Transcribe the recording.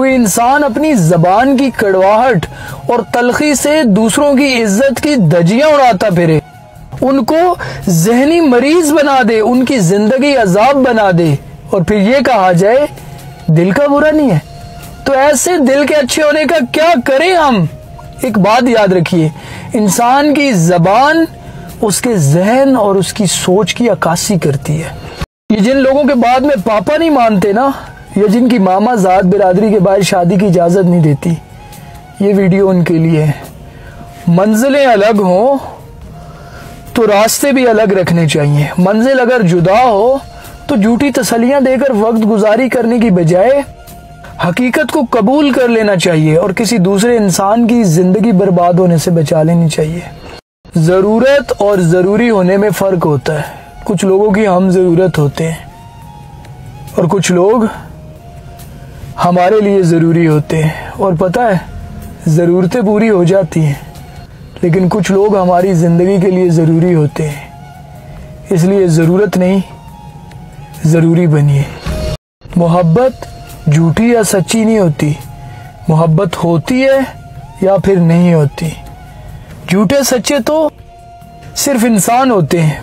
कोई इंसान अपनी जबान की कड़वाहट और तलखी से दूसरों की इज़्ज़त की दजियाँ उड़ाता फिरे। उनको जहनी मरीज़ बना दे, उनकी ज़िंदगी अजाब बना दे। और फिर ये कहा जाए, दिल का बुरा नहीं है? तो ऐसे दिल के अच्छे होने का क्या करें हम? एक बात याद रखिए, इंसान की जबान उसके जहन और उसकी सोच की अक्सी करती है। ये जिन लोगों के बाद में पापा नहीं मानते ना या जिनकी मामा जात बिरादरी के बाहर शादी की इजाज़त नहीं देती। ये वीडियो उनके लिए है। मंजिलें अलग हों तो रास्ते भी अलग रखने चाहिए। मंजिल अगर जुदा हो तो झूठी तसलियाँ देकर वक्त गुजारी करने की बजाय हकीकत को कबूल कर लेना चाहिए और किसी दूसरे इंसान की ज़िंदगी बर्बाद होने से बचा लेनी चाहिए। ज़रूरत और ज़रूरी होने में फ़र्क होता है। कुछ लोगों की हम ज़रूरत होते हैं और कुछ लोग हमारे लिए ज़रूरी होते हैं। और पता है, ज़रूरतें पूरी हो जाती हैं। लेकिन कुछ लोग हमारी ज़िंदगी के लिए ज़रूरी होते हैं। इसलिए ज़रूरत नहीं, ज़रूरी बनिए। मोहब्बत झूठी या सच्ची नहीं होती। मोहब्बत होती है या फिर नहीं होती। झूठे सच्चे तो सिर्फ़ इंसान होते हैं।